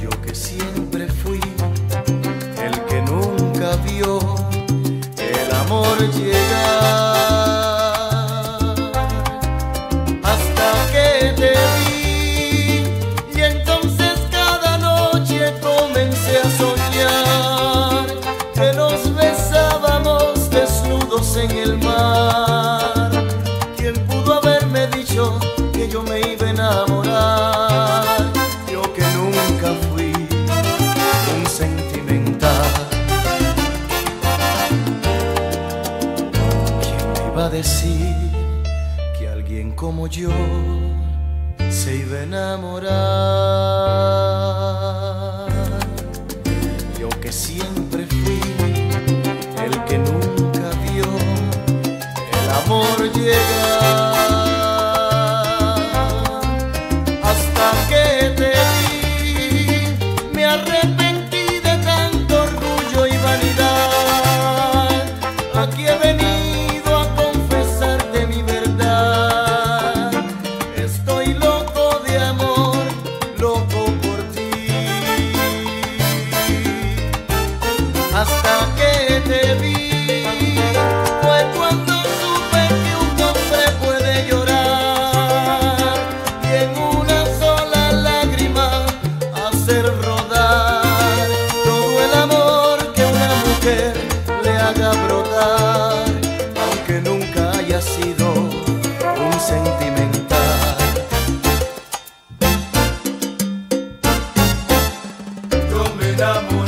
Yo que siempre fui el que nunca vio el amor llegar. Decir que alguien como yo se iba a enamorar? Yo que siempre fui el que nunca vio el amor llegar. Hasta que te vi, me arrepentí Hasta que te vi, fue cuando supe que un hombre puede llorar y en una sola lágrima hacer rodar todo el amor que una mujer le haga brotar, aunque nunca haya sido un sentimental. Yo me enamoré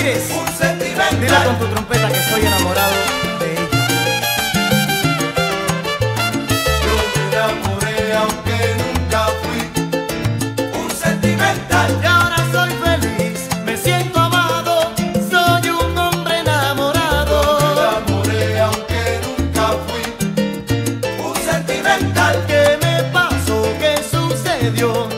Ramírez, un dile con sentimental. tu trompeta que estoy enamorado de ella. Yo me enamoré aunque nunca fui un sentimental. Y ahora soy feliz, me siento amado, soy un hombre Me enamorado. enamoré aunque nunca fui un sentimental. ¿Qué me pasó? ¿Qué sucedió?